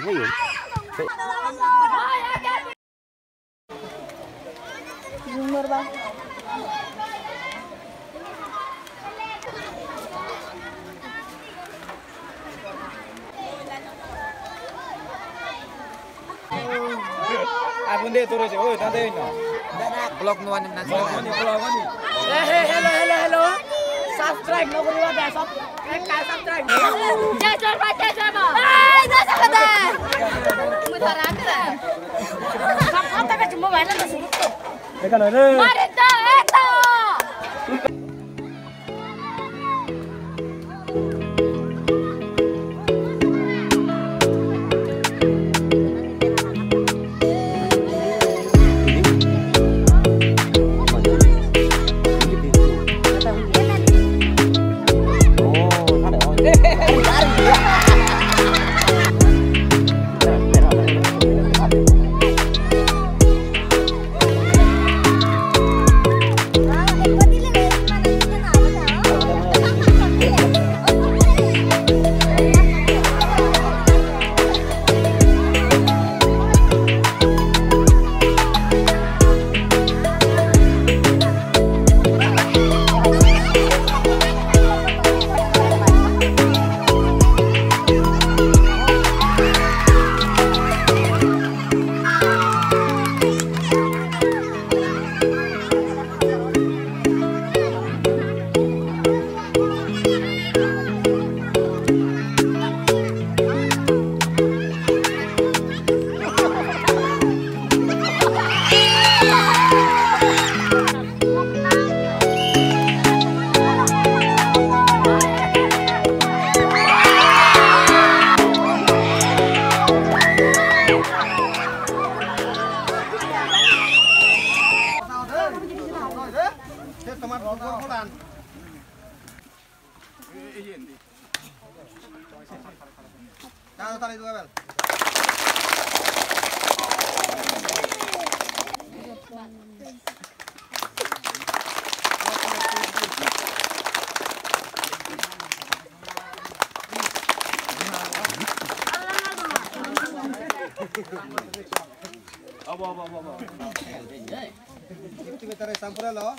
ngayon. Zoomer ba? Abang dia turun je. Oh, tak ada ini. Blok nuan yang nanti. Ini pulau apa ni? Eh, hey, hello, hello, hello. Subscribe, no kuri ba? Subscribe, subscribe. Jajar ba, jajar ba. Ay, nasa ka da. Mutara Έκανε ρε! Πάρε το, έτο! Teman bulan. Jangan tali itu, Bel. Abo, abo, abo, abo. Tinggal cari sampurnya loh.